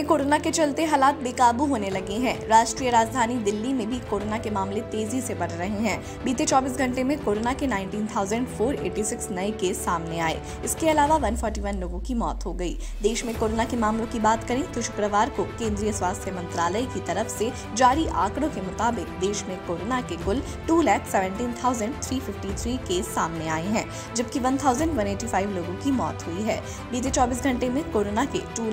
में कोरोना के चलते हालात बेकाबू होने लगे हैं। राष्ट्रीय राजधानी दिल्ली में भी कोरोना के मामले तेज़ी से बढ़ रहे हैं। बीते 24 घंटे में कोरोना के 19,486 नए केस सामने आए। इसके अलावा 141 लोगों की मौत हो गई। देश में कोरोना के मामलों की बात करें तो शुक्रवार को केंद्रीय स्वास्थ्य मंत्रालय की तरफ़ से जारी आंकड़ों के मुताबिक देश में कोरोना के कुल टू केस सामने आए हैं जबकि one thousand one eighty five लोगों की मौत हुई है। बीते चौबीस घंटे में कोरोना के टू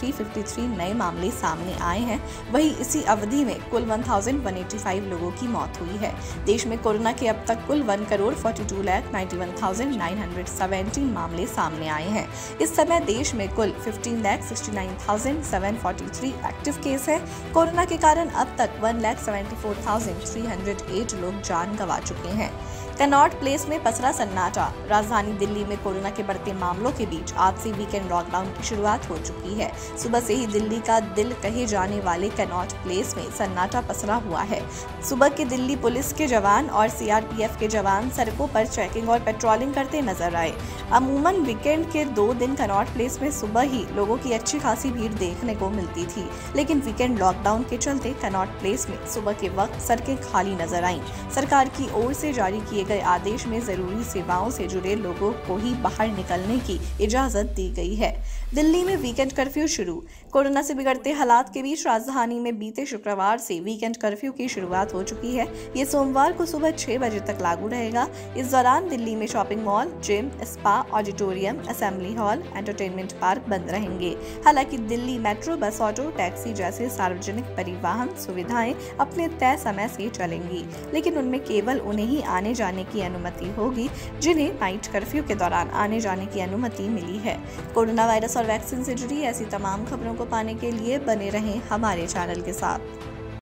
353 नए मामले सामने आए हैं। वहीं इसी अवधि में कुल 1185 लोगों की मौत हुई है। देश में कोरोना के अब तक कुल वन करोड़ 42 लाख 91,917 मामले सामने आए हैं। इस समय देश में कुल 15 लाख 69,743 एक्टिव केस है। कोरोना के कारण अब तक 1 लाख 74,308 लोग जान गंवा चुके हैं। कनॉट प्लेस में पसरा सन्नाटा। राजधानी दिल्ली में कोरोना के बढ़ते मामलों के बीच आज से वीकेंड लॉकडाउन की शुरुआत हो चुकी है। सुबह से ही दिल्ली का दिल कहे जाने वाले कनॉट प्लेस में सन्नाटा पसरा हुआ है। सुबह के दिल्ली पुलिस के जवान और सीआरपीएफ के जवान सड़कों पर चेकिंग और पेट्रोलिंग करते नज़र आए। अमूमन वीकेंड के दो दिन कनॉट प्लेस में सुबह ही लोगों की अच्छी खासी भीड़ देखने को मिलती थी। लेकिन वीकेंड लॉकडाउन के चलते कनॉट प्लेस में सुबह के वक्त सड़कें खाली नज़र आईं। सरकार की ओर से जारी किए गए आदेश में ज़रूरी सेवाओं से जुड़े लोगों को ही बाहर निकलने की इजाज़त दी गई है। दिल्ली में वीकेंड कर्फ्यू शुरू। कोरोना से बिगड़ते हालात के बीच राजधानी में बीते शुक्रवार से वीकेंड कर्फ्यू की शुरुआत हो चुकी है। ये सोमवार को सुबह छह बजे तक लागू रहेगा। इस दौरान दिल्ली में shopping mall, gym, spa, auditorium, assembly hall, entertainment park बंद रहेंगे। हालाँकि Delhi metro, bus, auto, taxi जैसे सार्वजनिक परिवहन सुविधाएँ अपने तय समय से चलेंगी, लेकिन उनमें केवल उन्हें ही आने जाने की अनुमति होगी, जिन्हें नाइट कर्फ्यू के दौरान आने जाने की अनुमति मिली है। कोरोना वायरस और वैक्सीन से जुड़ी ऐसी तमाम खबरों को पाने के लिए बने रहें हमारे चैनल के साथ।